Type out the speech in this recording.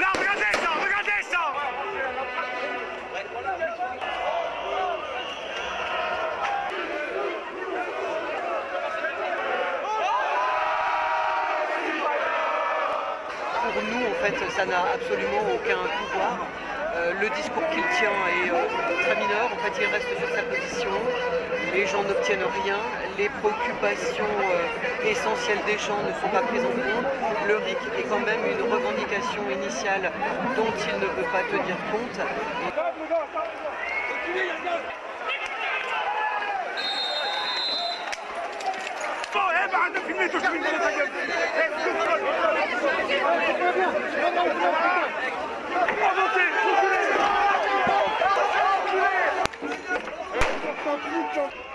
Là, regardez ça, regardez ça. Pour nous, en fait, ça n'a absolument aucun pouvoir. Euh, le discours qu'il tient est euh, très mineur. En fait, il reste sur sa position. Les gens n'obtiennent rien. Les préoccupations euh, essentielles des gens ne sont pas prises en compte. Le RIC est quand même une revendication initiale dont il ne peut pas tenir compte. Eh